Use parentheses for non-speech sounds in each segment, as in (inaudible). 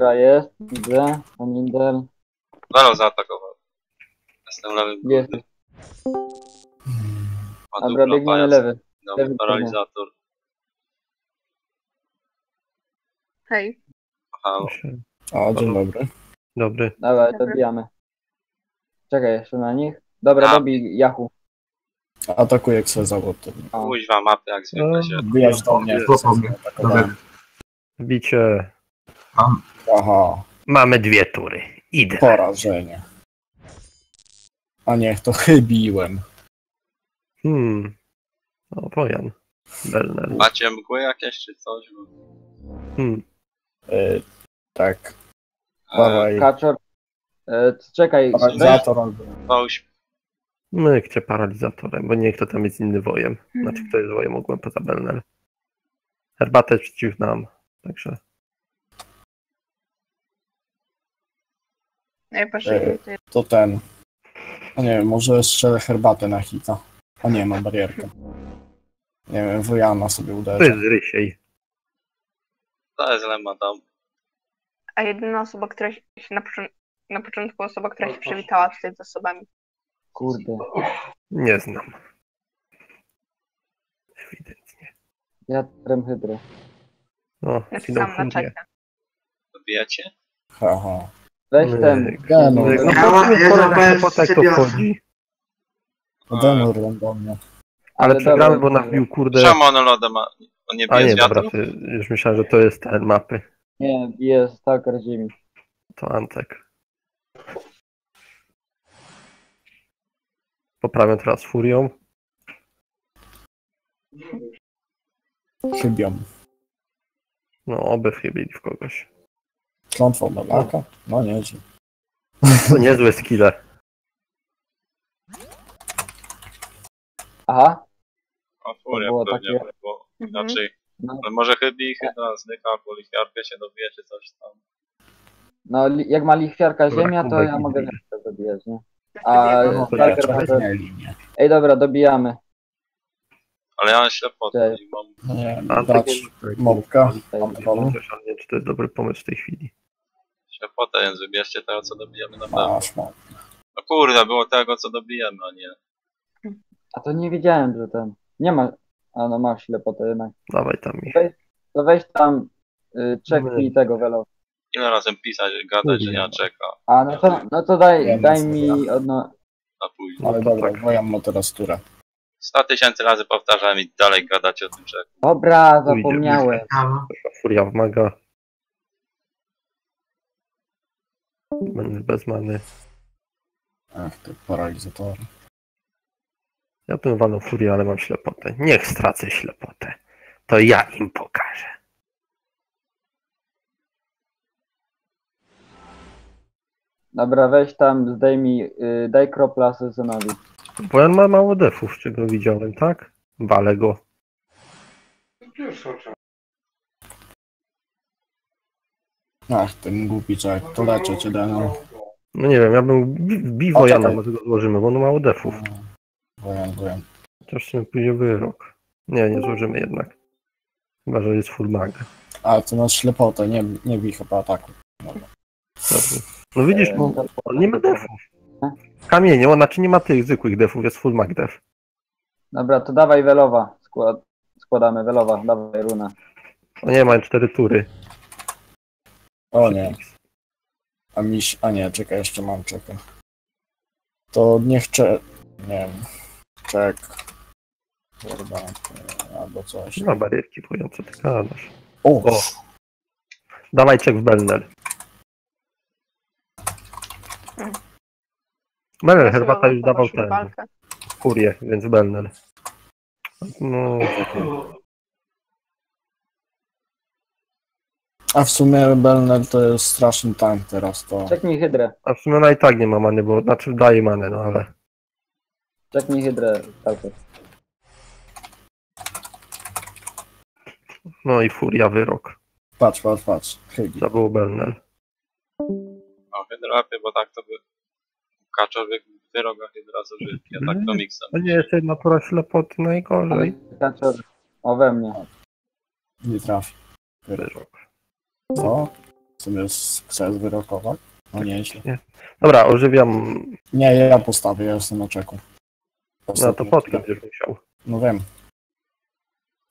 Hydra jest, widzę. Anindel. Zero zaatakował. Jestem lewym Jest. Ma Dobra, dupla biegniemy pajac. lewy. Lewy paralizator. Hej. Aha, O, dzień dobry. Dobry. Dawaj, Dobra. dobijamy. Czekaj jeszcze na nich. Dobra, A. dobij Yahoo. Atakuję Ksezawód. O. kuźwa mapy jak zwykle się. Wyjazd do mnie. Bicie. Aha, Mamy dwie tury. Idę. porażenie. A niech to chybiłem. Hmm. O, Wojan. Belner. Macie mgły jakieś czy coś? Bo- Hmm. Y, tak, E, dawaj. Kaczor. E, czekaj, weź, Paralizator albo... Fałś. Myk cię paralizatorem, bo nie kto tam jest inny wojem. Znaczy, kto jest wojem ogółem poza Belner. Herbatę jest przeciw nam. Także. Ja patrzę, E, ty To ten. No nie wiem, może strzelę herbatę na hita. A nie, mam barierkę. Nie wiem, Wojana sobie To jest Rysiej. To jest lemma tam. A jedyna osoba, która się na, począ- na początku osoba, która się przywitała z osobami. kurde. Nie znam. Ewidentnie. Ja trem Hydrę. No, Napisałam na czacie. Dobijacie? Haha. Weź ten. No, Ja- po- ja po- tak to wchodzi. Randomnie. Ale Ale przegramy, bo nabił kurde. Czemu on lodem ma... On nie A bije nie, z dobra, już myślałem, że to jest ten mapy. Nie, jest stalker ziemi. To Antek. Poprawiam teraz furią. Chybią. No, oby chybili w kogoś. Klątwą Malaka? No nie, To niezłe skille. Aha. O furia było pewnie, takie- bo Mhm. inaczej... No, No może chybi, chyba zdycha, albo lichwiarkę się dobije, czy coś tam. no li- jak ma lichwiarka ziemia, to ja mogę więcej zabijać, nie? A no, to stalker nie linię. Ej, dobra, dobijamy. Ale ja mam ślepotę Cześć. i mam... No nie dać mobka. Ej, Chociaż nie wiem, czy to jest dobry pomysł w tej chwili. Więc wybierzcie tego, co dobijemy na pewno. Masz mob. No kurde, było tego, co dobijemy, a nie... A to nie wiedziałem, że ten... Nie ma... A no masz ślepotę jednak. Dawaj tam ich. Weź, to weź tam... Y, czeknij tego welo. Ile razem pisać, gadać, że nie czeka A no to, no to daj, Wiem, daj mi odno... na później. Ale No to dobra, tak. Teraz turę. 100 tysięcy razy powtarzałem i dalej gadacie o tym czeku. Dobra, Pójdzie, zapomniałem. Halo? Furia wmaga. Będę bez many. Ach, te paralizatory. Ja bym walnął furię, ale mam ślepotę. Niech stracę ślepotę. To ja im pokażę. Dobra, weź tam, zdejmij, y, daj kropla sezonowi. Bo on ma mało defów, z czego widziałem, tak? Walę go. Ach, ten głupi czek, to leczę cię, Denur. No nie wiem, ja bym bi- O, biwo Jana czekaj. może go złożymy, bo on ma mało defów. Wojan, Wojan. Chociaż sumie pójdzie wyrok. Nie, nie złożymy jednak. Chyba, że jest full mag. A, to masz ślepotę, nie, nie bij chyba ataku. Dobrze. No widzisz, bo on nie ma defów. Kamienie, on znaczy nie ma tych zwykłych defów, jest full mag def. Dobra, to dawaj welowa. Skład, składamy welowa, dawaj runa. O nie, mają cztery tury. O nie, a miś, a nie, czekaj, jeszcze mam czeka. To niech cze... nie wiem, czek... Kurwa, albo coś. Ma barierki, co ty gadasz. O, O. Dawaj czek w Belner. Belner, herbata już dawał ten, furię, więc Belner. No, a w sumie Belner to jest straszny tank teraz, to... Czeknij hydrę, a w sumie ona i tak nie ma many, bo znaczy daje manę, no ale... czeknij hydrę, stalker. No i furia wyrok. Patrz, patrz, patrz, chybi. To był Belner. No hydrapie, bo tak to by... Kaczowiek wyroga hydra zużytki, a tak to miksem. To nie jest jedna pora ślepoty najgorzej. Kaczor, o we mnie. Nie trafi. Wyrok. Co? sobie chcę wyrokować. No nieźle. Dobra, ożywiam. Nie, ja postawię, ja jestem na czeku. No to potkę będziesz musiał. No wiem.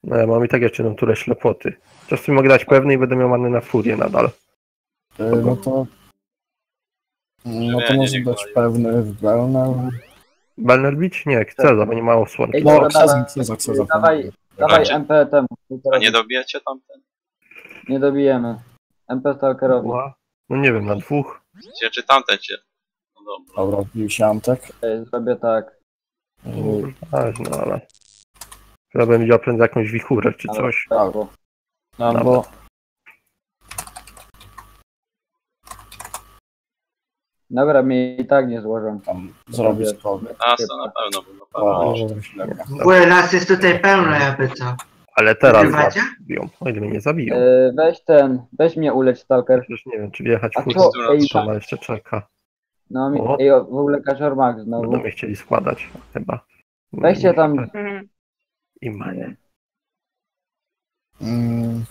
No ja mam i tak jeszcze jedną turę ślepoty. Czasem mogę dać pewny i będę miał many na furię nadal. Y, No to... No to Nie, może nie być grają. pewny w Belner. Banner bić? Nie, Ceza, bo nie ma osłon. No, dobra, Kseza, dawaj. Dawaj. MP temu. A nie dobijecie tamten? Nie dobijemy. MP Stalkerowi. No nie wiem, na dwóch. Cię czy tamten cię? No dobra. Dobra, wbił się Antek. Ej, Zrobię tak. Y, Tak, no ale... Chyba bym widział prędzej jakąś wichurę czy Ale coś. tak, Albo... Dobra, mnie i tak nie złożą. tam zrobić kogoś. A, to na pewno, bo na O, pewno. ogóle las jest tutaj pełno jakby co. Ale teraz Nagrywacie? was biją. O ile mnie nie zabiją. E, weź ten, weź mnie ulecz Stalker. Już nie wiem, czy wjechać A furę. co? Ej, Ej, Szama jeszcze czeka. No mi, O. ej, o, w ogóle Kaczor Max znowu. Będą mnie chcieli składać chyba. Weźcie tam-. I manie. Mm,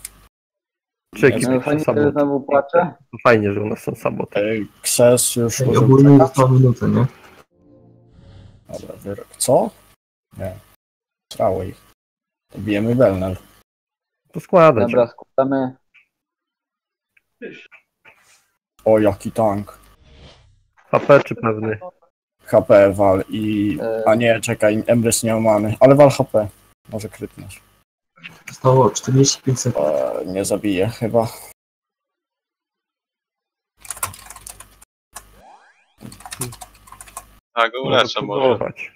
Czy ekipy No są fajnie, że saboty? znowu płacze. Fajnie, że u nas są saboty. Kses już użył ogólnie czeka. została minuta, nie? Dobra, wyrok. Co? Nie. Srało ich. Bijemy Belner. To składać. Dobra, składamy. O, jaki tank. HP czy pewny? HP wal i... E, A nie, czekaj, Emrys nie omany. Ale wal HP. Może krytniesz. Zostało 45 sekund. E, nie zabije chyba. A go uleczę może. próbować.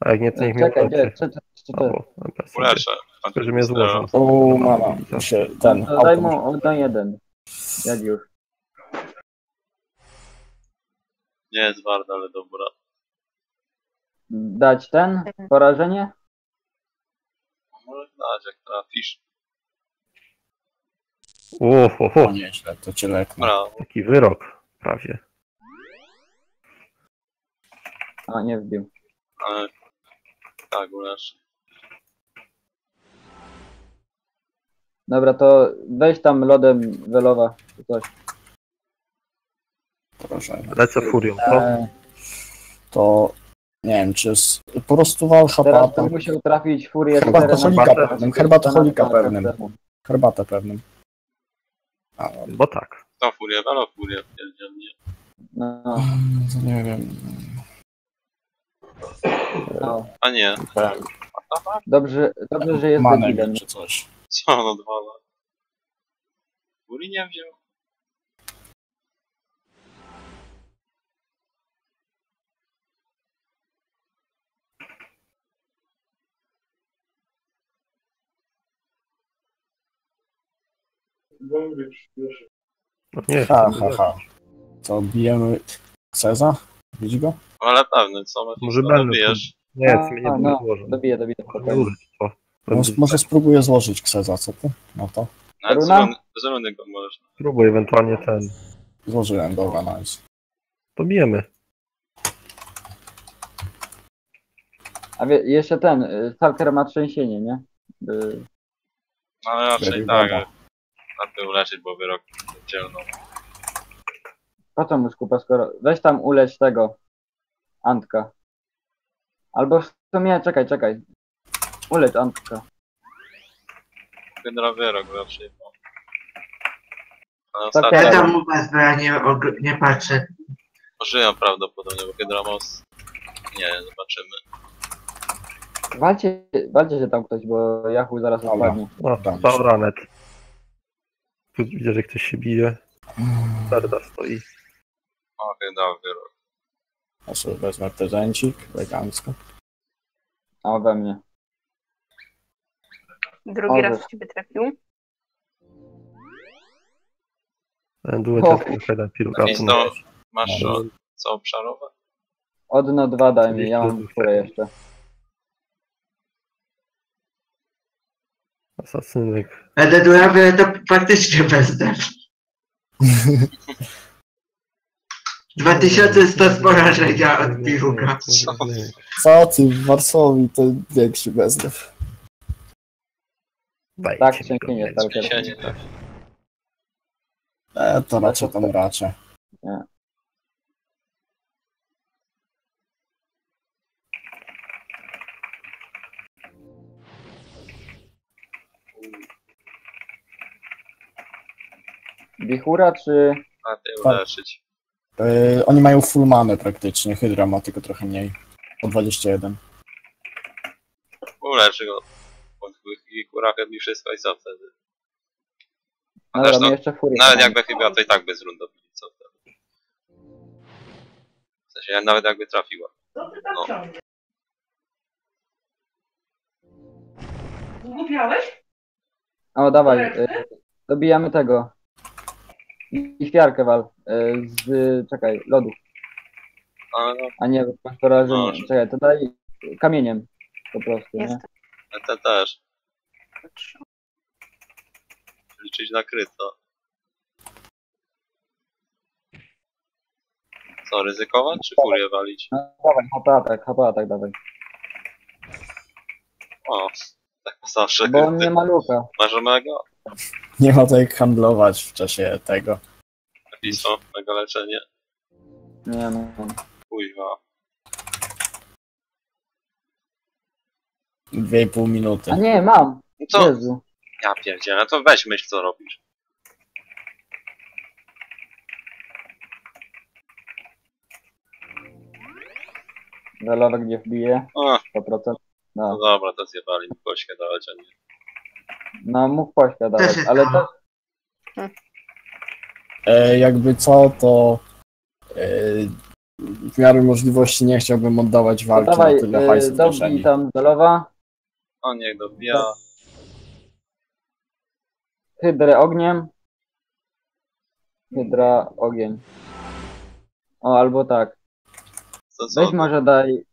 A jak nie, to niech mnie Czekaj, gdzie? czy, czy, MPS. Uleczę. Tylko, że mnie złożą. O, mama. Ten, daj mu oddaj jeden. Jak już. Nie jest warto, ale dobra. Dać ten? Porażenie? Może dać, jak trafisz. Oho, O, nieźle, to cię leknę. Brawo. taki wyrok prawie. A, nie wbił. Ale... Tak, uleczę. Dobra, to weź tam lodem welowa. Czy coś. Proszę. Lecę furią, co? E, to nie wiem, czy z, po prostu wal Teraz bym musiał trafić furię czterema- pewnym, herbatę holika Tak, pewnym. tak, tak. Herbatę pewnym. A, no, Bo tak. To furię, welo furię, pierdzielnie. No, to nie wiem. no. A nie. Dobrze, dobrze, że jest Manek debilem. czy coś. Co on odwala? Furi nie wziął? No nie, Ha, ha, ha. To bijemy Ceza? Widzi go? Ale pewny, co? Może co będę dobijesz? nie, A, ty mnie nie no, będę złożą. Dobiję, dobiję. Może? No, może spróbuję złożyć Ceza, co ty? No to Nawet z Runa? runy- z runy go możesz. Spróbuj ewentualnie ten. złożyłem, dobra, nice. To bijemy. A wie, jeszcze ten, y, Stalker ma trzęsienie, nie? Y, No ale raczej Cztery tak. Lepiej uleczyć, bo wyrok dzielną. Po co mu skupa, skoro... Weź tam uleć tego. Antka. Albo w sumie, czekaj, czekaj. Ulecz Antka. Hydra wyrok raczej, bo... Ale Tak, ostatnio Ja tam u was, bo ja nie, og- nie patrzę. żyją prawdopodobnie, bo Hydra Moss... Nie, zobaczymy. Walcie, walcie się tam ktoś, bo Yahoo zaraz Dobra. odpadnie. O, Dam ranet. Tu widzę, że ktoś się bije. Serda stoi. O, Hydra wyrok. Ja sobie wezmę prezencik, elegancko. A we mnie. Drugi O, raz w ciebie trafił. Duet O. lepiej ruga. Jakieś to... Masz o, co obszarowe? Odno dwa daj mi, ja mam czwórę jeszcze. Asasynek. Ale durawy to faktycznie bezdem. 2100 z porażenia od piłka. Co ty, w Warszawie to większy bezlew. Tak, trzęsienie, Stalker. Trzęsienie. E, to raczej tam raczej. Wichura czy... Tak. uleczyć. E, oni mają full manę praktycznie, Hydra ma tylko trochę mniej. O 21. Uleczy go. I kurach mi wszystko i co wtedy? Dobra, zresztą, my jeszcze furię. nawet jakby chyba to i tak bez rund dobili, co wtedy? W sensie, nawet jakby trafiła. No. Zgubiałeś? O, dawaj. y, Dobijamy tego. I świarkę wal. y, Z... Czekaj, lodu. A no, A nie, pastora, że Może. nie. Czekaj, to daj kamieniem. Po prostu, nie? Jest. te też. Liczyć na kryto. Co, ryzykować czy furię walić? No, dawaj, HP atak, HP atak, dawaj. O, tak zawsze Bo on kryty. nie ma luka. Masz omega? Nie ma to jak handlować w czasie tego. Pismo, mega leczenie. Nie no. Kuźwa. 2,5 minuty. A nie, mam. No to, Jezu. ja pierdzielę, to weź myśl co robisz. Zalowe gdzie wbije? O, 100%. no No, dobra, to zjebali mi kośkę dawać, a nie. no mógł jest ale to. E, jakby co, to e, w miarę możliwości nie chciałbym oddawać walki dawaj, na tyle y, hajsu w dobij kieszeni. tam Zalowa. O, niech dobija. Hydrę ogniem. Hydra ogień. O, albo tak. To co? Weź może daj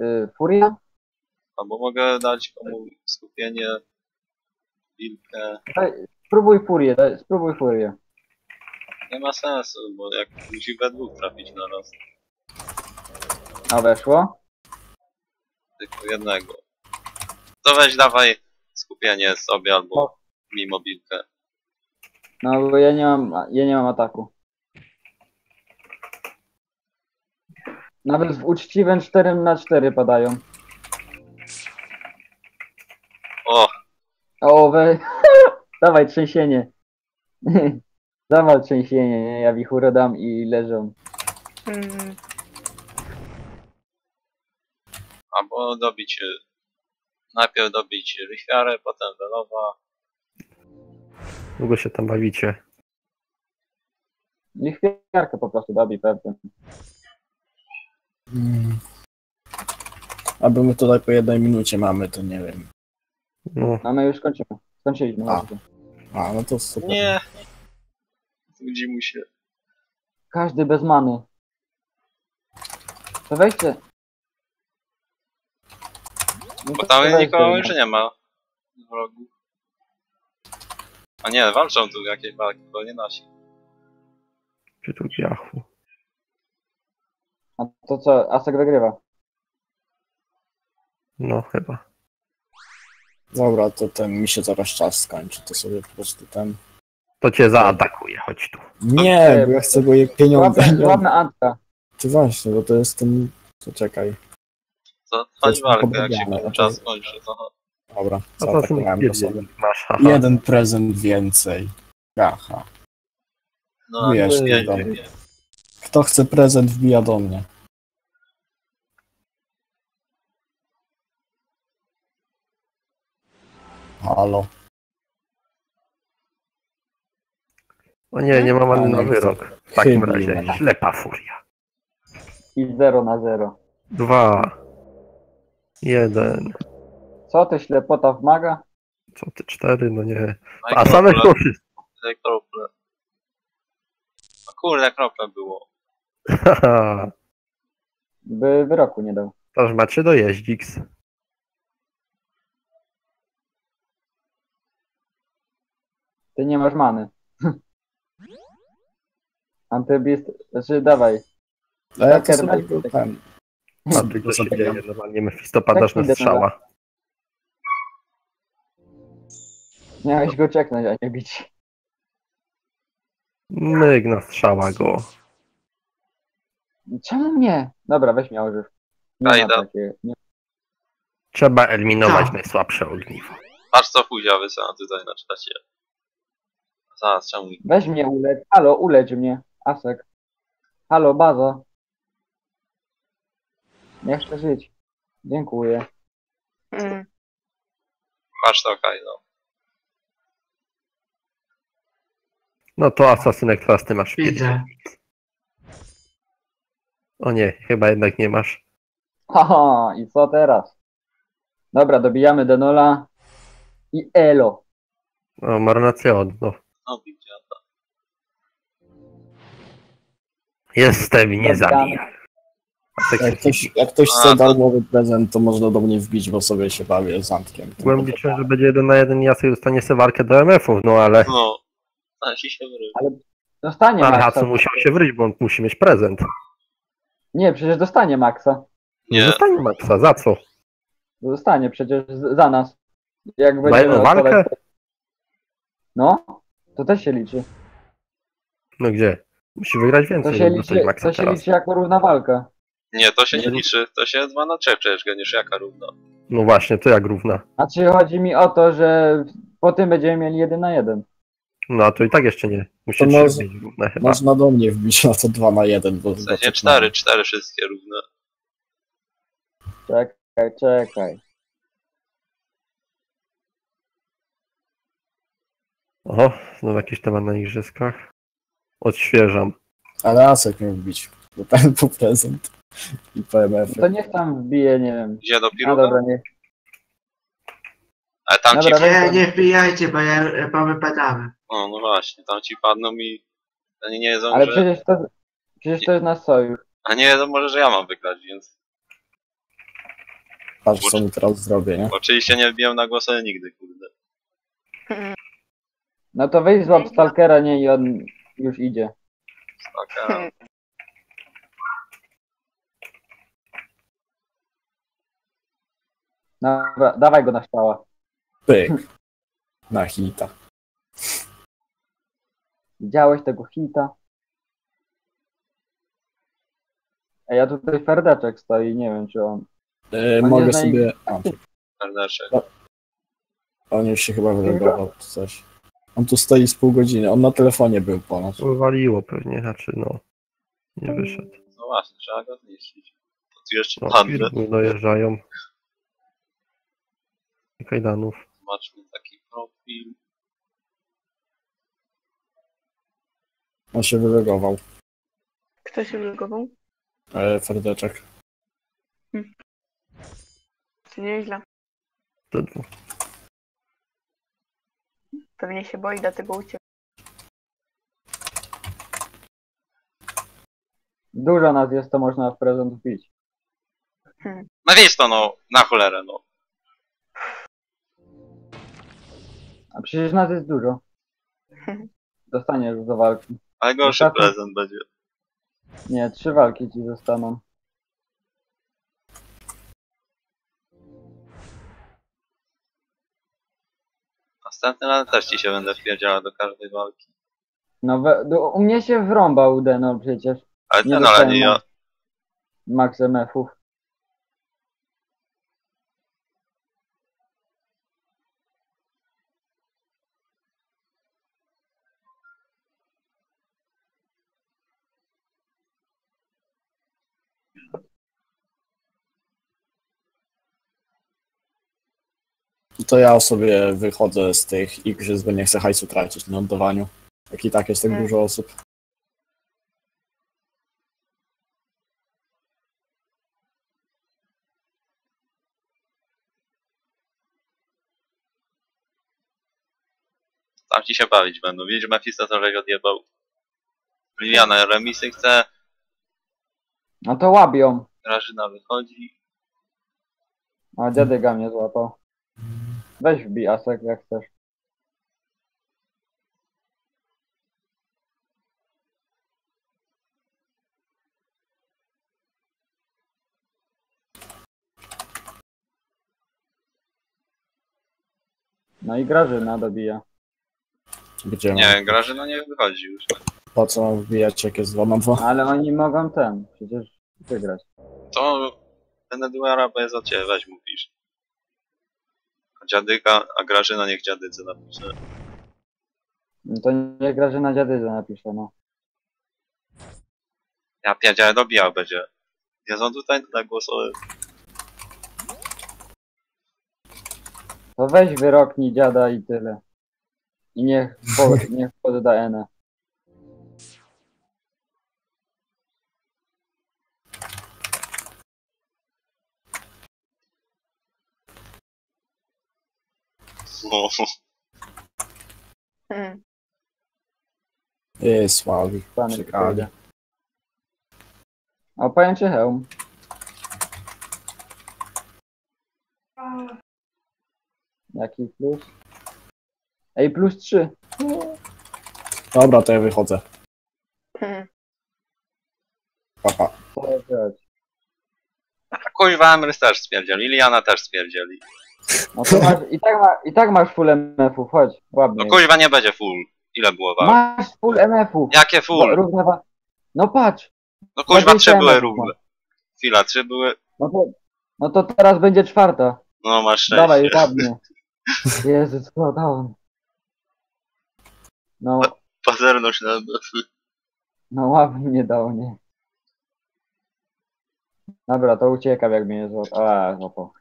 y, Furia? Albo mogę dać komu skupienie, wilkę. Daj, spróbuj Furię, daj, spróbuj Furię. Nie ma sensu, bo jak musi we dwóch trafić na raz. A weszło? Tylko jednego. To weź dawaj skupienie sobie albo mimo wilkę. No bo ja nie mam, ja nie mam ataku. Nawet w uczciwym 4 na 4 padają. O, O, we... (laughs) Dawaj trzęsienie. (laughs) Zawal trzęsienie, nie? Ja wichurę dam i leżą. Mm, albo dobić... Najpierw dobić lichwiarę, potem welowa. Długo się tam bawicie. Lichwiarkę po prostu dobij pewnie. Mm. Aby my tutaj po jednej minucie mamy, to nie wiem. No, A my już skończymy. Skończyliśmy. A. właśnie. A, no to super. Nie! Nudzi mu się. Każdy bez many. To weźcie. No Bo tam nikogo już nie ma. Wrogów. A nie, walczą tu jakieś walki, to nie nasi. czy tu piachu. A to co? Asek wygrywa. No chyba. Dobra, to ten mi się zaraz czas skończy, to sobie po prostu ten. To cię zaatakuje, chodź tu. Nie, bo ja chcę go je pieniądze. Sławna Antka. czy właśnie, bo to jest ten. To czekaj. To jest walkę, jak się czas to- kończy, to Dobra, zaatakowałem go sobie. masz, haha. Jeden prezent więcej. Aha. no, Wiesz, nie, nie, nie. Kto chce prezent, wbija do mnie. Halo. O nie, nie ma many na wyrok. W takim razie ślepa furia. I 0 na 0. Dwa. Jeden. Co ty ślepota wmaga? Co ty, cztery? No nie. Daj A same. Daj krople. No kurde, krople było. Haha. (laughs) By wyroku nie dał. Toż macie dojeździks. Ty nie masz many. (laughs) Antybist, znaczy dawaj. A ja to sobie daj- go ten. A ty co się Zabijam. dzieje? Normalnie Mephisto padasz na strzała. Miałeś go czeknąć, a nie bić. Myk na strzała go. Czemu nie? Dobra, weź mnie ożyw. Nie. Trzeba eliminować Co? najsłabsze ogniwo. Patrz co Fuzia wysyła tutaj na czacie. Zaraz, czemu. Weź mnie ulecz. Halo, ulecz mnie. Asek. Halo, baza. Nie chcę żyć. Dziękuję. Mm. Patrz to Kajdo. No to asasynek teraz ty masz. Widzę. O nie, chyba jednak nie masz. Haha, i co teraz? Dobra, dobijamy Denola i Elo. O, marnacjon, no. No widziałem. Jestem, nie Dobra. Asek Jak się ktoś, jak ktoś chce to- darmowy prezent, to można do mnie wbić, bo sobie się bawię z Antkiem. Byłem liczył, że będzie jeden na jeden i ja sobie dostanie sobie walkę do MF-ów, no ale No. A ci się. Dostanie ale Maxa. Hacu musiał się wryć, bo on musi mieć prezent. Nie, przecież dostanie Maxa. Nie. Zostanie Maxa, za co? Dostanie przecież za nas. Jak jedną walkę? No, to też się liczy. No gdzie? Musi wygrać To więcej, się żeby liczy, dostać Maxa to się teraz. liczy jako równa walka. Nie, to się nie liczy. To się 2 na 3 przecież niż jaka równa. No właśnie, to jak równa. Znaczy chodzi mi o to, że po tym będziemy mieli jeden na jeden. No a to i tak jeszcze nie. Musi To być równe chyba. Można do mnie wbić na to 2 na 1. Bo W sensie 4, 4 wszystkie równe. Czekaj, czekaj. Oho, znowu jakiś temat na igrzyskach. Odświeżam. Ale Asek miał wbić. Bo ten po prezent. I PMF. To niech tam wbije, nie wiem. Gdzie do No dobra, niech. Ale tam ci... Dobra, weź Nie, nie wbijajcie, bo ja powypadamy. No, no właśnie, tam ci padną i... Oni nie jedzą, Ale że... przecież to, przecież to jest nasz sojusz. A nie jedzą może, że ja mam wygrać, więc... Patrz co mi teraz zrobię, nie? Oczywiście nie wbiłem na głosy nigdy, kurde. No to weź złap Stalkera, nie, i on już idzie. Taka... (laughs) Dobra, dawaj go na szczała. Pyk. Na hita. Widziałeś tego hita? Ej, ja tutaj ferdeczek stoi, nie wiem czy on... E, On mogę sobie... A, Serdeczek. on już się chyba wylogował czy coś. On tu stoi z pół godziny. On na telefonie był ponoć. Wywaliło pewnie, znaczy no. Nie wyszedł. No właśnie, trzeba go zniszczyć. To tu jeszcze No, padnę. firmy dojeżdżają. Kajdanów. Zobaczmy taki profil. On się wylogował. Kto się wylogował? E, Ferdeczek. To nieźle. Dwóch. Pewnie się boi, dlatego uciekł. Dużo nas jest, to można w prezent wbić. No wiesz to no, na cholerę no. A przecież nas jest dużo. (laughs) Dostaniesz do walki. Ale gorszy Ostatni- prezent będzie. Nie, trzy walki ci zostaną. Następnym razem też ci się będę wpierdziała do każdej walki. No, we, do, u mnie się wrąbał Denol przecież. Ale Nie dostałem nie ja. Max MF-ów. To ja sobie wychodzę z tych igrzysk, bo nie chcę hajsu tracić na oddawaniu. Jak i tak jest tak Mm. dużo osób. Tam ci się bawić będą. Widzisz, Mephisto to żeś odjebał. Liliana remisy chce, No to łabią. Grażyna wychodzi. A dziadyga mnie złapał. Weź wbij asek jak chcesz. No i Grażyna dobija. Gdzie Nie, Grażyna nie wychodzi już. Po co mam wbijać, jak jest 2 na 2? Ale oni mogą ten, przecież wygrać. To ten Eduara bo jest za ciebie, weź mu pisz. Dziadyka, a Grażyna niech dziadyce napisze. No to niech Grażyna Dziadyza napisze, no. Ja pierdzielę, dobijał będzie. Ja są tutaj na głosowy. To weź wyroknij dziada i tyle. I niech, po, (laughs) niech podda Enę. Jest słaby. Pany Przegrali. przyjdzie. O, pojęcie hełm. Jaki plus? Ej, plus 3. Dobra, to ja wychodzę. Hmm. Papa. Co ja zrobić? a kuźwa Emrys też stwierdzieli, Liliana też stwierdzieli. No to masz, i, tak ma, I tak masz full MF-ów, chodź, ładnie. No kuźwa nie będzie full. Ile było walk? Masz full MF-ów. Jakie full? Równe wa- No patrz, No Dwadzieścia trzy były równe. Chwila, trzy były. no to, no to teraz będzie czwarta. No masz Dawaj, szczęście. ładnie. Jezu, co dałem. No, Pazerność na no ładnie nie dało, nie. Dobra, to uciekam jak mnie złapał. A, złapał.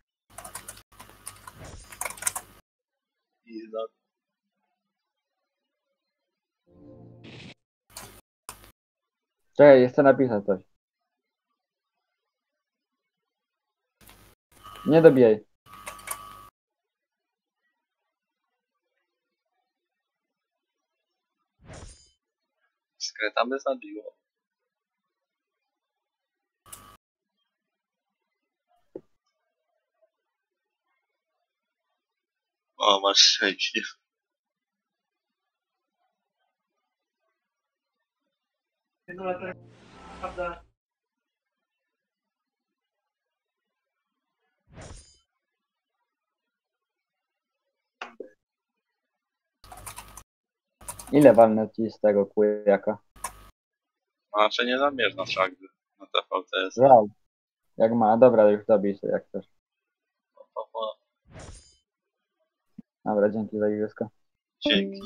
Czekaj, chcę napisać coś. Nie dobijaj. Skreta by zabiło. O, masz szczęście. Ile walnę ci z tego kujaka? Znaczy nie zabierz na szagdy. Na TVTS. Żal. Jak ma, dobra, już dobij sobie jak chcesz. Dobra, dzięki za igrzysko. Dzięki.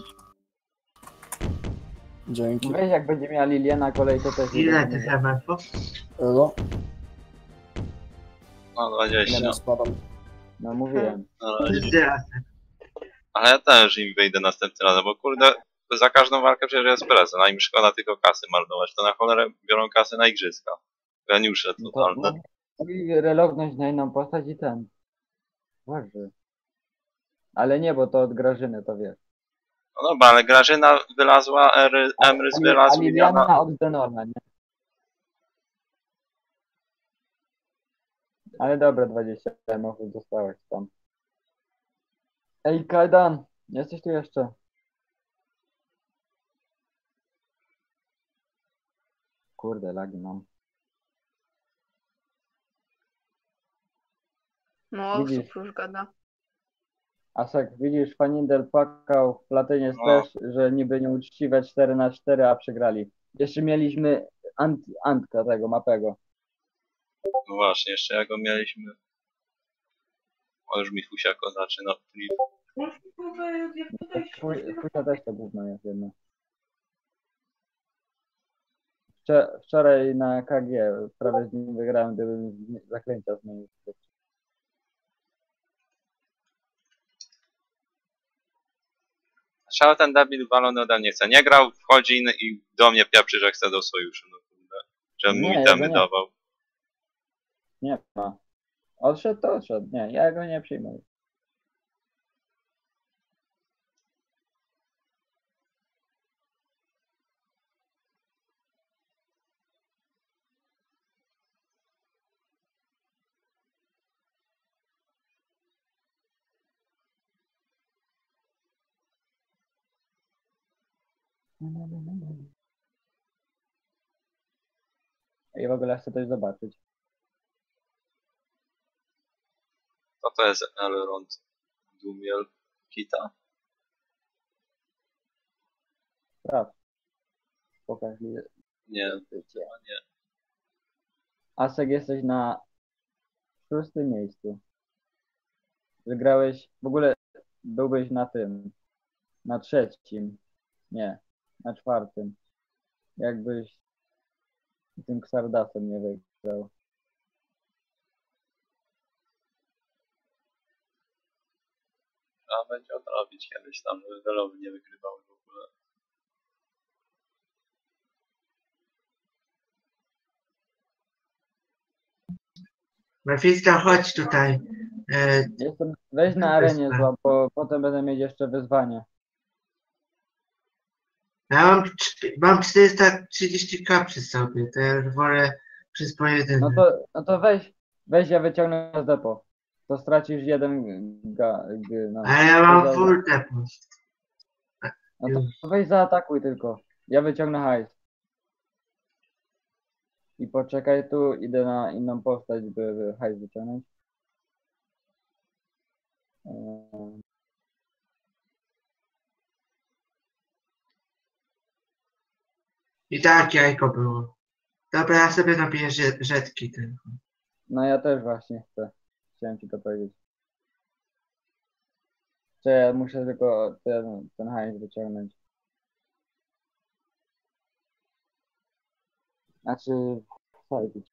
Dzięki. Weź jak będzie miała Liliana kolej, to też... Ile tych MF-ów? Elo. No Ja 20. nie spadam. No mówiłem. Na raz. Ale ja też im wyjdę następnym razem, bo kurde, za każdą walkę przecież jest prezent, a im szkoda tylko kasy marnować. To na cholerę biorą kasy na igrzyska. Geniusze No to, totalne. no, i relognąć na inną postać i ten. Boże. Ale nie, bo to od Grażyny, to wiesz. No dobra, ale Grażyna wylazła, Ery, Emrys A- wylazł, A Liliana... Od Denona, nie? Ale dobra, 20 emofów dostałeś tam. Ej, Kajdan, jesteś tu jeszcze? Kurde, lagi mam. No, Widzisz. osób już gada. Asek, widzisz, Fanindel płakał, Platyniec No. też, że niby nieuczciwe 4 na 4 a przegrali. Jeszcze mieliśmy ant, Antka tego, mapego. No właśnie, jeszcze jak go mieliśmy... O, już mi fusiako zaczyna. flip. Kusia też to gówno jest jedno. Wczoraj na KG prawie z nim wygrałem, gdybym z- zaklęcia zmienił. Ten debil walony ode mnie chce. Nie grał, wchodzi i do mnie pieprzy, że chce do sojuszu. No kurde. Że itemy nie. dawał. Nie ma. Odszedł to odszedł. Nie, ja go nie przyjmuję. I w ogóle chcę coś zobaczyć. Co to jest Elrond Dumiel Kita? Sprawdź. Pokaż mi Nie, życie. nie. Asek jesteś na szóstym miejscu. Wygrałeś, w ogóle byłbyś na tym, na trzecim. Nie, na czwartym. Jakbyś tym Xardasem nie wygrał. Trzeba będzie odrobić kiedyś tam, żeby nie wygrywały w ogóle. Mefisto, chodź tutaj. E, Jestem, weź na arenie zła, bo potem będę mieć jeszcze wyzwanie. Ja mam, mam 430k przy sobie, to ja już wolę przez pojedynek. No to, no to weź, weź ja wyciągnę z depo. To stracisz jeden ga, g, no. Ale ja mam full depo. No to weź zaatakuj tylko. Ja wyciągnę hajs. I poczekaj tu, idę na inną postać, by hajs wyciągnąć. Eee, I tak jajko było. Dobra, ja sobie napiję rze- rzetki tylko. No ja też właśnie chcę. Chciałem ci to powiedzieć. Czy ja muszę tylko ten, ten hajs wyciągnąć. Znaczy, wsadzić.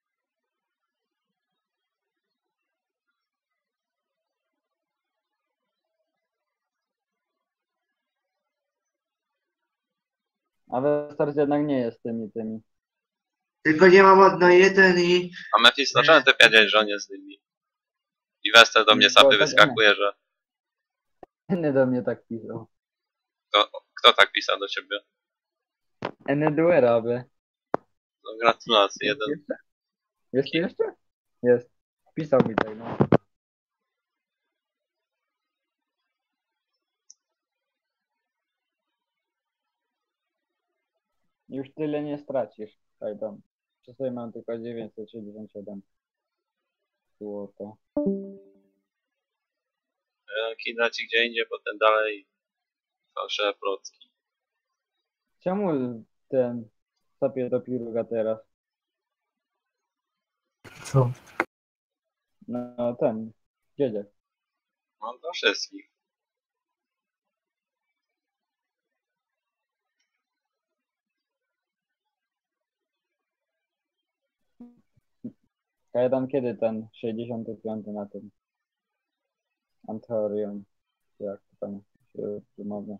A Westars jednak nie jest tymi tymi. Tylko nie mam odno jeden i A Mephisto, czemu ty wiedziałeś, że on jest z nimi? Inwestor do mnie sapy wyskakuje, że Nie do mnie tak pisał. kto, kto tak pisał do ciebie? Eneduera, aby. No, gratulacje, jeden. Jeszcze? Jest jeszcze? Jest. Pisał mi tak, no. Już tyle nie stracisz. Przy sobie mam tylko 967 złoto. Kida ci gdzie indziej, potem dalej fałszywe plotki. Czemu ten sapie do piruga teraz? Co? No ten. Dzieciak. Mam do wszystkich. Kajetan kiedy ten 65 na tym Anthorium, jak to tam się wymawia.